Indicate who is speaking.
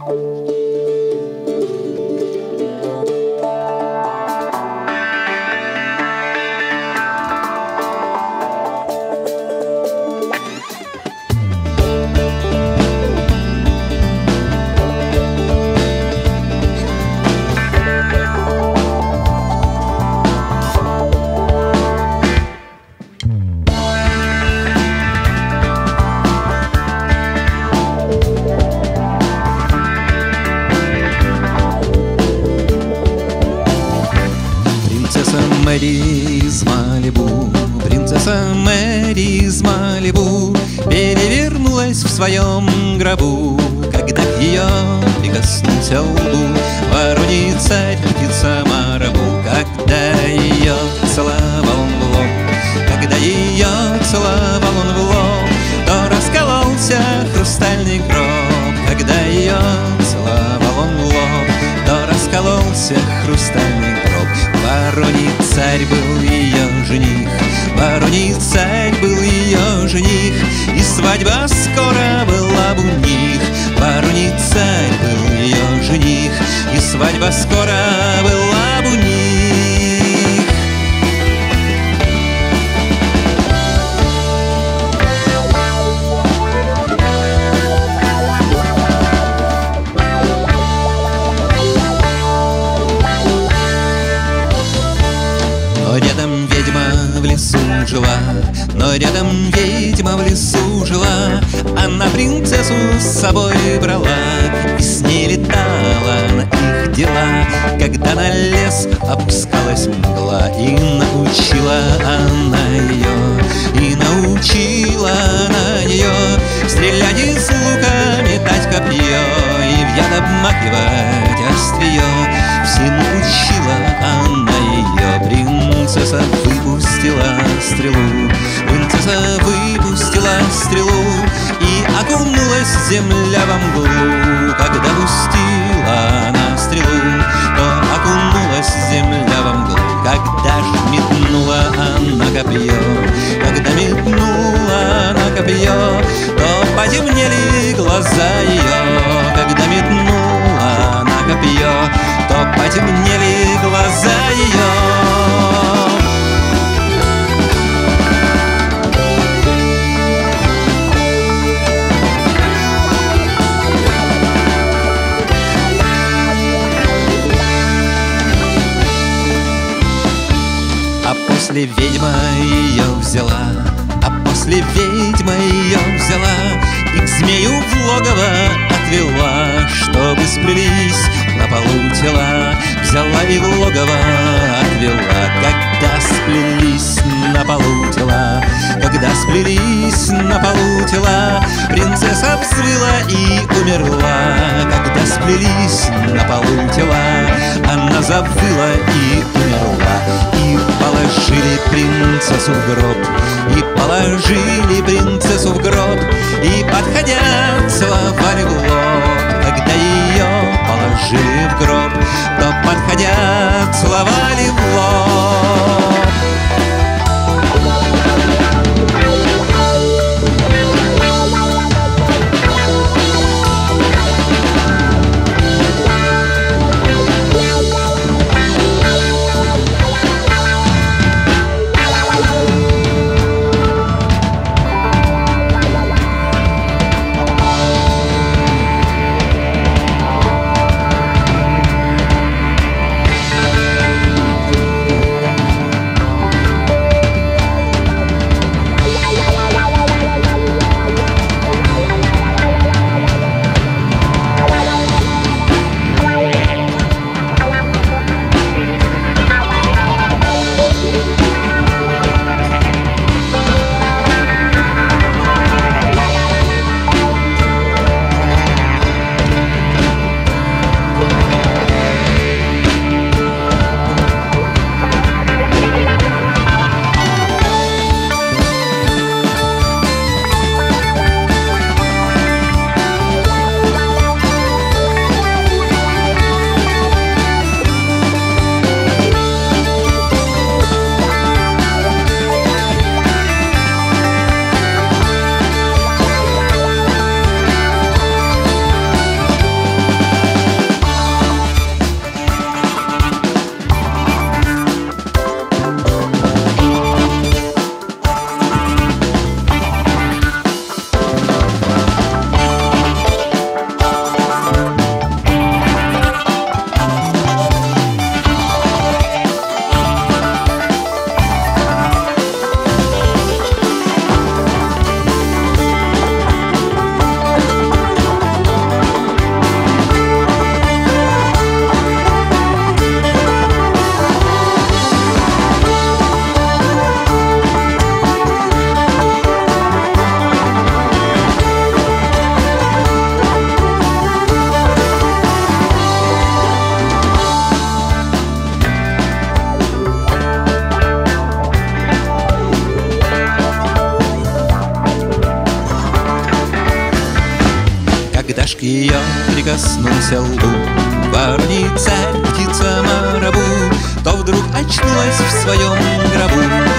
Speaker 1: Bye. Мэри из Малибу, принцесса Мэри из Малибу Перевернулась в своем гробу, когда к ее прикоснулся лбу Вороний царь, птица Марабу, когда ее целовал он в лоб Когда ее целовал он в лоб, то раскололся хрустальный гроб. Когда ее целовал он в лоб, то раскололся хрустальный Вороний царь был ее жених. Вороний царь был ее жених. И свадьба скоро жила Но рядом ведьма в лесу жила. Она принцессу с собой брала И с ней летала на их дела. Когда на лес опускалась мгла И научила она ее И научила она ее Стрелять из лука, метать копье И в яд обмакивать острие стрелу. Принцесса выпустила стрелу И окунулась земля во мглу. Когда пустила она стрелу То окунулась земля во мглу. Когда ж метнула она копье Когда метнула она копье То потемнели глаза ее Когда метнула она копье То потемнели после ведьма ее взяла. А после ведьма ее взяла И к змею в логово отвела. Чтобы сплелись на полу тела Взяла и в логово отвела. Когда сплелись на полу тела Когда сплелись на полу тела Принцесса взвыла и умерла. Когда сплелись на полу тела Она завыла и умерла принцессу в гроб. И положили принцессу в гроб И, подходя, целовали в лоб. Когда ее положили в гроб То, К ее прикоснулся лбу. Вороний царь, птица марабу. То вдруг очнулась в своем гробу